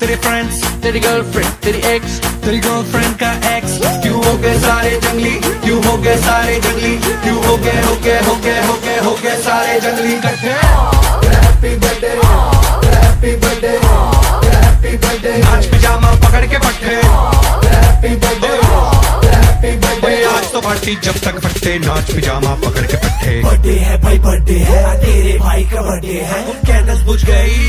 तेरे फ्रेंड्स तेरी गर्लफ्रेंड तेरी एक्स तेरी गर्लफ्रेंड का एक्स क्यों हो गए सारे जंगली? क्यों हो गए सारे जंगली? क्यों हो गए हो गए हो गए हो गए हो गए सारे जंगली इकट्ठे? Happy birthday happy birthday happy birthday नाच पिजामा पकड़ के पट्टे हैप्पी बर्थडे आज तो पार्टी जब तक फट्टे नाच पिजामा पकड़ के पट्टे बर्थडे है भाई बर्थडे है। तेरे भाई का बर्थडे है। कैंडल्स बुझ गई।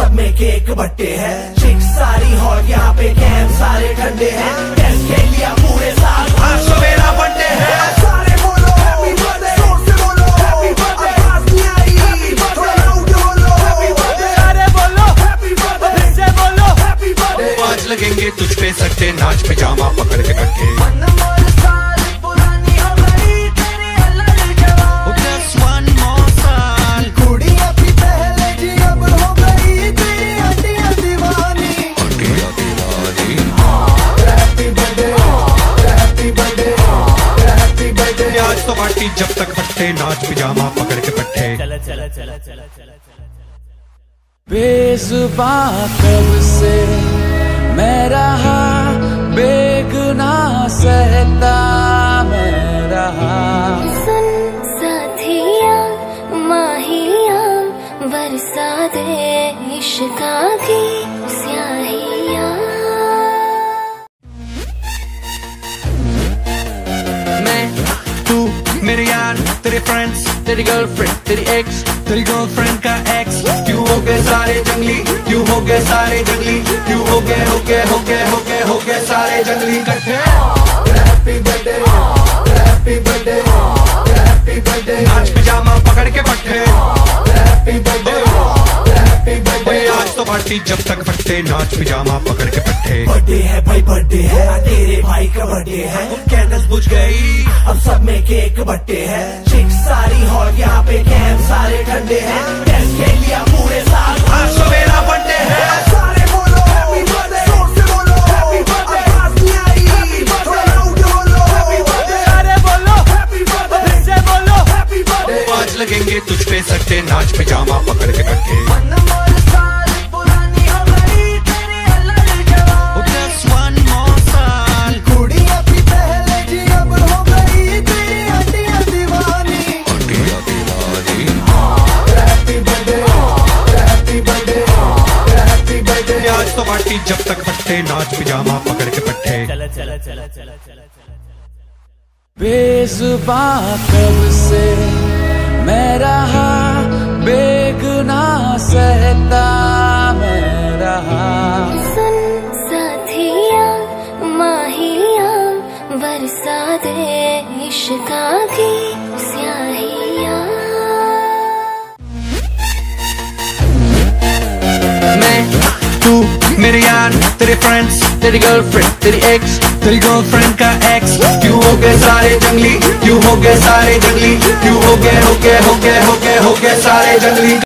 सब में केक बट्टे है। चिक सारी हॉट यहाँ पे कैम सारे ठंडे हैं। टेस्ट के लिया पूरे साल। आज तो मेरा बर्थडे है। सारे बोलो हैप्पी बर्थडे ज़ोर से बोलो हैप्पी बर्थडे पार्टी जब तक पट्टे नाच पिजामा पकड़ के पट्टे। बेजुबा कब से मैं रहा बेगुना सहता मैं रहा। सुन साथिया माहिया बरसा दे इश्का की स्याहिया। तेरे फ्रेंड्स तेरी गर्लफ्रेंड तेरी एक्स तेरी गर्लफ्रेंड का एक्स क्यों हो गए सारे जंगली? क्यों हो गए सारे जंगली? क्यों हो गए हो गए हो गए हो गए हो गए सारे जंगली? इकट्ठे happy birthday happy birthday happy birthday नाच पिजामा पकड़ के पट्टे तो पार्टी जब तक फट्टे नाच पिजामा पकड़ के पट्टे। बर्थडे है भाई बर्थडे है तेरे भाई का बर्थडे है। कैंडल्स बुझ गई अब सब में केक बट्टे है। चिक सारी हॉट यहाँ पे कैम सारे ठंडे हैं। टेस्ट के लिया पूरे साल। आज तो मेरा बर्थडे है। सारे बोलो हैप्पी बर्थडे ज़ोर से बोलो हैप्पी पार्टी जब तक पट्टे नाच पिजामा पकड़ के पट्टे। बेजुबा कब से मैं रहा बेगुना सहता मैं रहा सुन साथिया माहिया बरसा दे इश्का की मेरे यार तेरे फ्रेंड्स तेरी गर्लफ्रेंड तेरी एक्स तेरी गर्लफ्रेंड का एक्स क्यों हो गए सारे जंगली क्यों हो गए सारे जंगली क्यों हो गए हो गए हो गए हो गए हो गए सारे जंगली